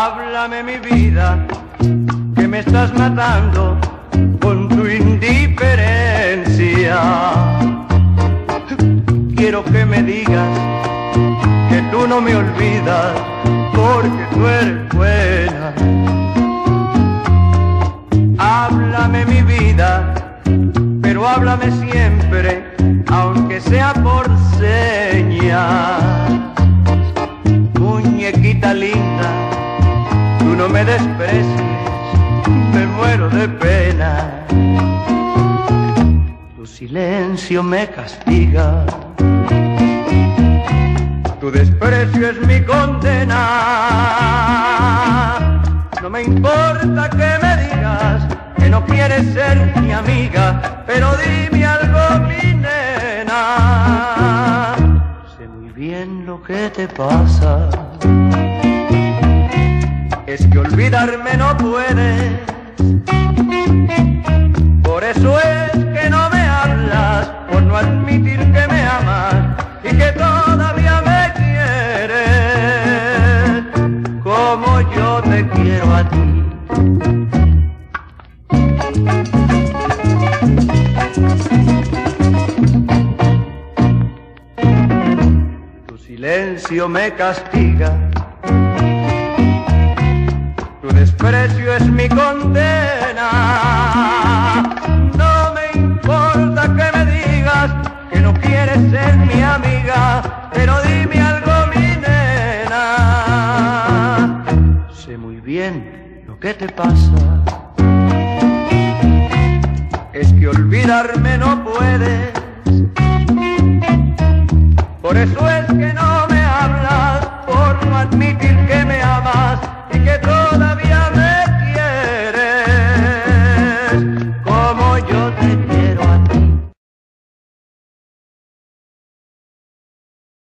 Háblame mi vida, que me estás matando con tu indiferencia. Quiero que me digas que tú no me olvidas porque tú eres buena. Háblame mi vida, pero háblame siempre, aunque sea por señas. Tú no me desprecies, me muero de pena. Tu silencio me castiga, tu desprecio es mi condena. No me importa que me digas que no quieres ser mi amiga, pero dime algo, mi nena. Sé muy bien lo que te pasa. Que olvidarme no puedes. Por eso es que no me hablas, por no admitir que me amas y que todavía me quieres como yo te quiero a ti. Tu silencio me castiga, tu desprecio es mi condena. No me importa que me digas que no quieres ser mi amiga, pero dime algo, mi nena. Sé muy bien lo que te pasa. Es que olvidarme no puedes. Por eso es que no me hablas, por no admitir que me amas